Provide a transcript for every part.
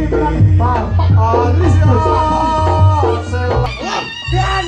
pimpinan Bapak Aris ya. Sel- Dan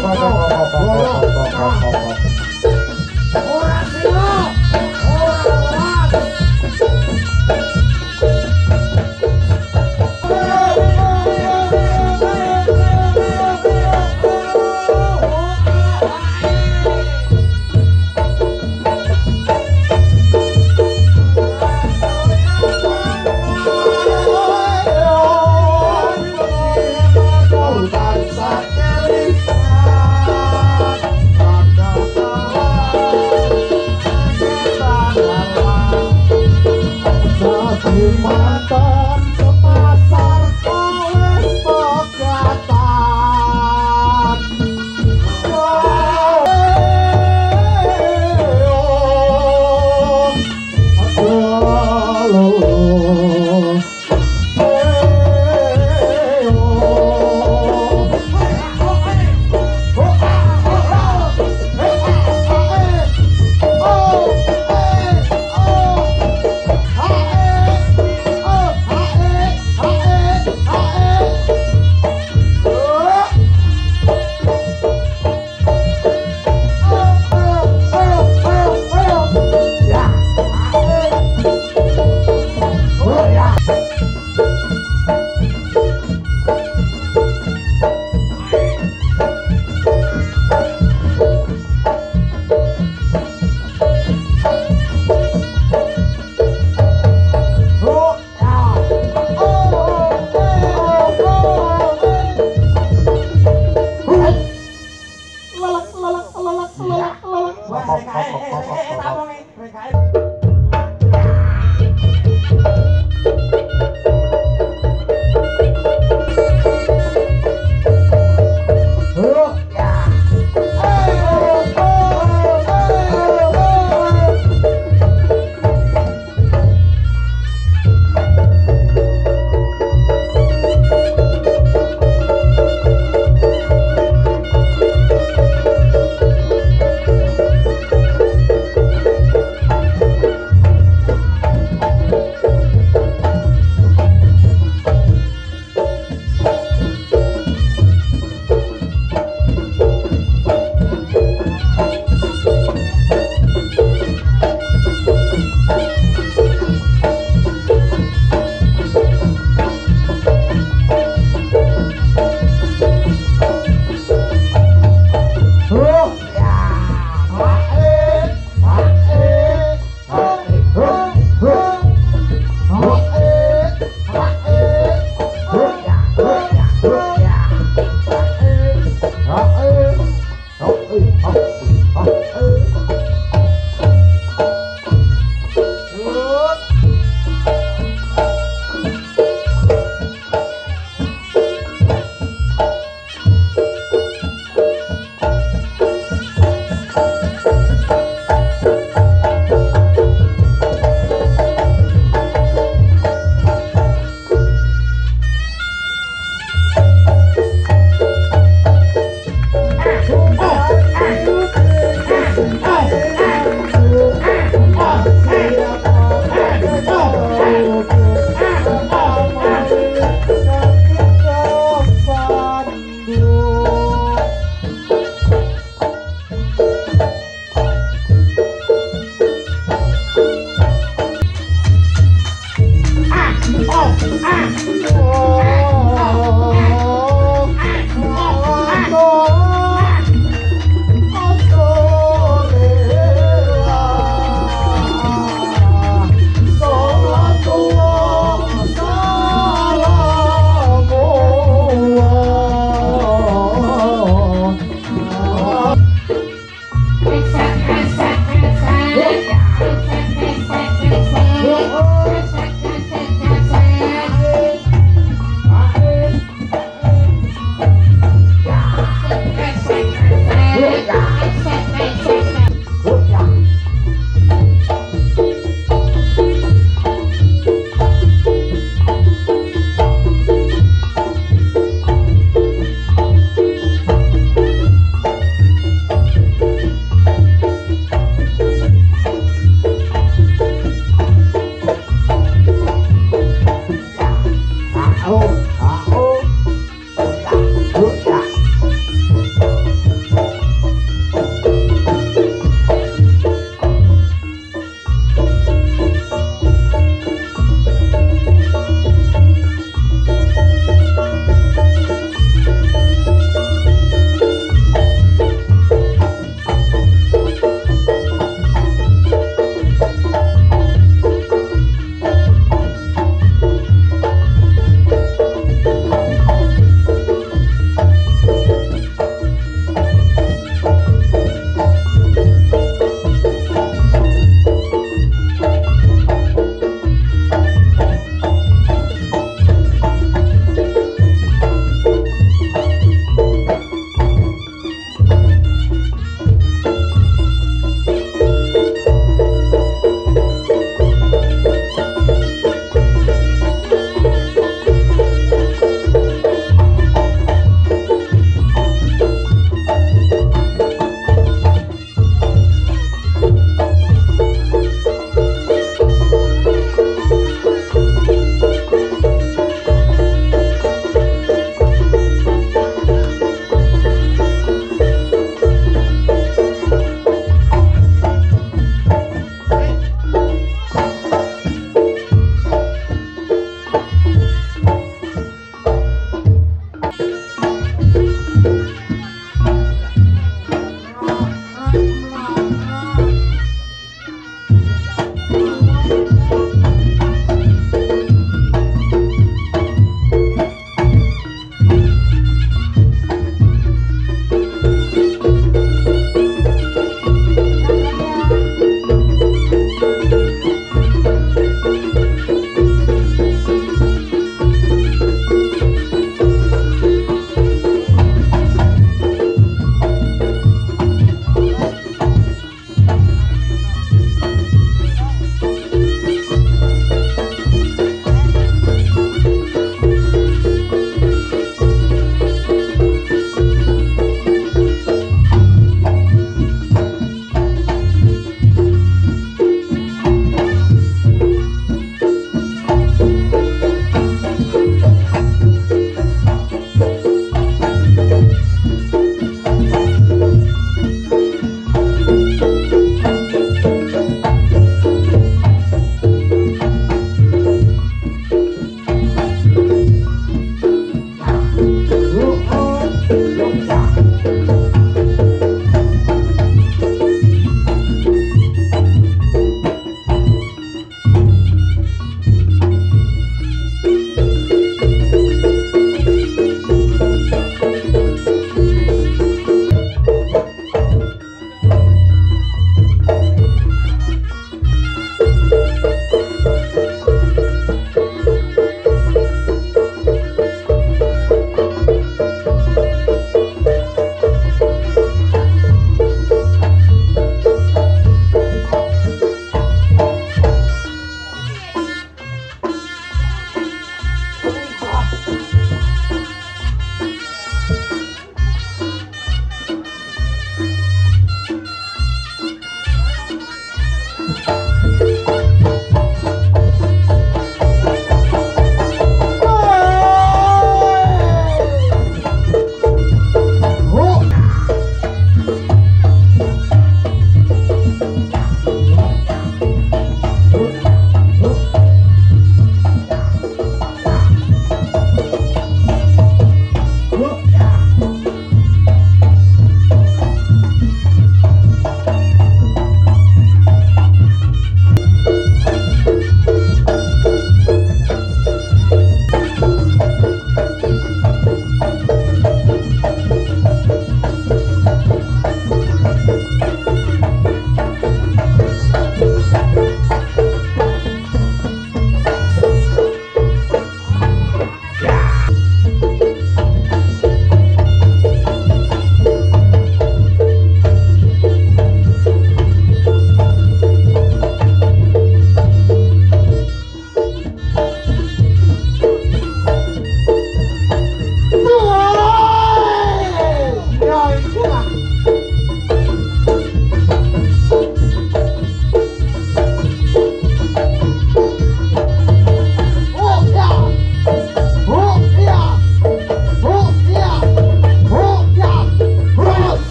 Bom, bom, bom, bom,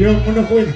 Yo, uno puede.